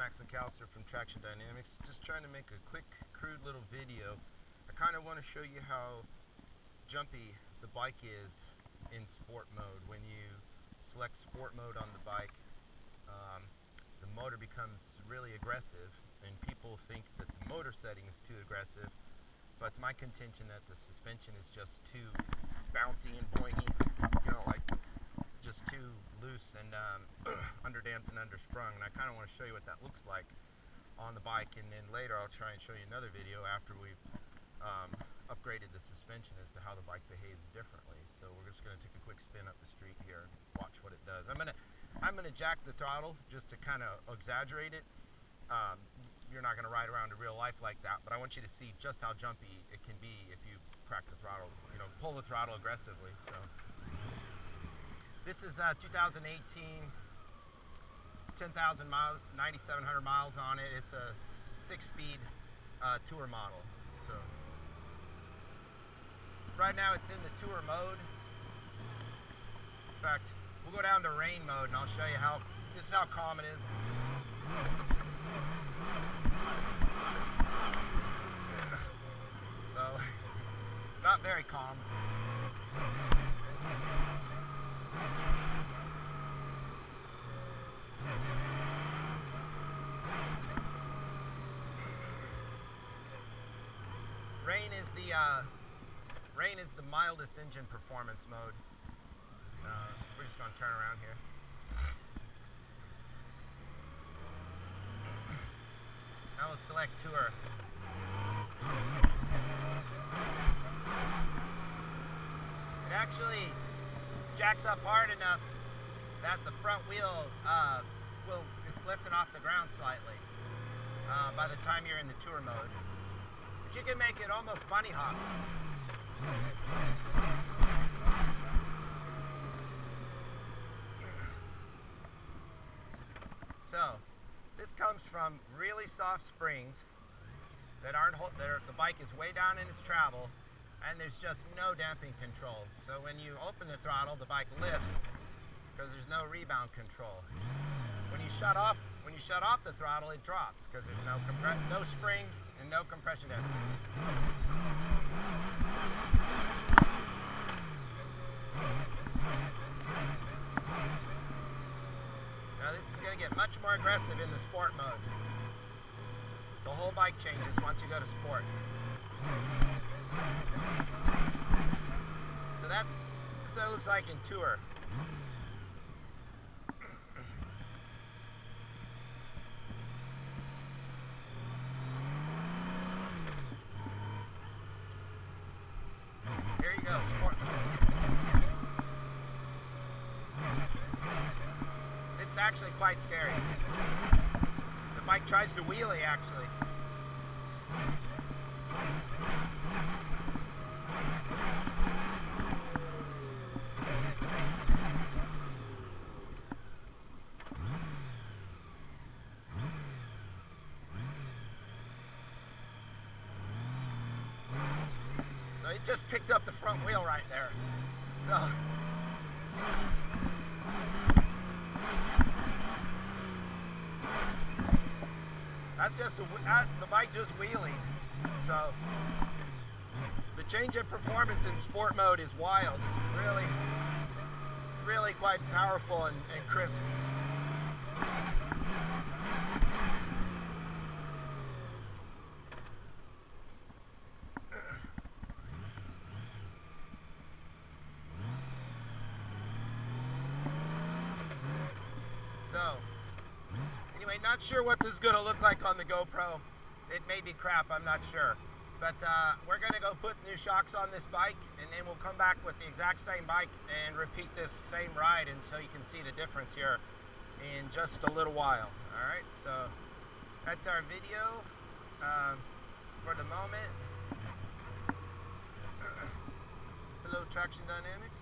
Max McAllister from Traxxion Dynamics. Just trying to make a quick, crude little video. I kind of want to show you how jumpy the bike is in sport mode. When you select sport mode on the bike, um, the motor becomes really aggressive and people think that the motor setting is too aggressive but it's my contention that the suspension is just too bouncy and pointy you know like too loose and um, underdamped and undersprung and I kind of want to show you what that looks like on the bike and then later I'll try and show you another video after we've um, upgraded the suspension as to how the bike behaves differently. So we're just going to take a quick spin up the street here and watch what it does. I'm going to I'm going to jack the throttle just to kind of exaggerate it. Um, you're not going to ride around in real life like that, but I want you to see just how jumpy it can be if you crack the throttle, you know, pull the throttle aggressively. So this is uh, 2018, 10,000 miles, 9,700 miles on it. It's a six-speed uh, tour model. So right now it's in the tour mode. In fact, we'll go down to rain mode and I'll show you how, this is how calm it is. So, not very calm. Rain is the uh, rain is the mildest engine performance mode. Uh, we're just gonna turn around here. Now we'll select tour. It actually jacks up hard enough that the front wheel uh, will is lifting off the ground slightly uh, by the time you're in the tour mode. You can make it almost bunny hop. So, this comes from really soft springs that aren't, that are, the bike is way down in its travel and there's just no damping control. So when you open the throttle, the bike lifts because there's no rebound control. When you shut off, when you shut off the throttle, it drops because there's no no spring and no compression damping. Now this is going to get much more aggressive in the sport mode. The whole bike changes once you go to sport. So that's, that's what it looks like in tour. Here you go, sport. It's actually quite scary. The bike tries to wheelie actually. So it just picked up the front wheel right there. So that's just that, the bike just wheeling. So the change in performance in sport mode is wild. It's really, it's really quite powerful and, and crisp. So, anyway, not sure what this is going to look like on the GoPro. It may be crap, I'm not sure. But uh, we're going to go put new shocks on this bike, and then we'll come back with the exact same bike and repeat this same ride until you can see the difference here in just a little while. All right, so that's our video um, for the moment. Hello, Traxxion Dynamics.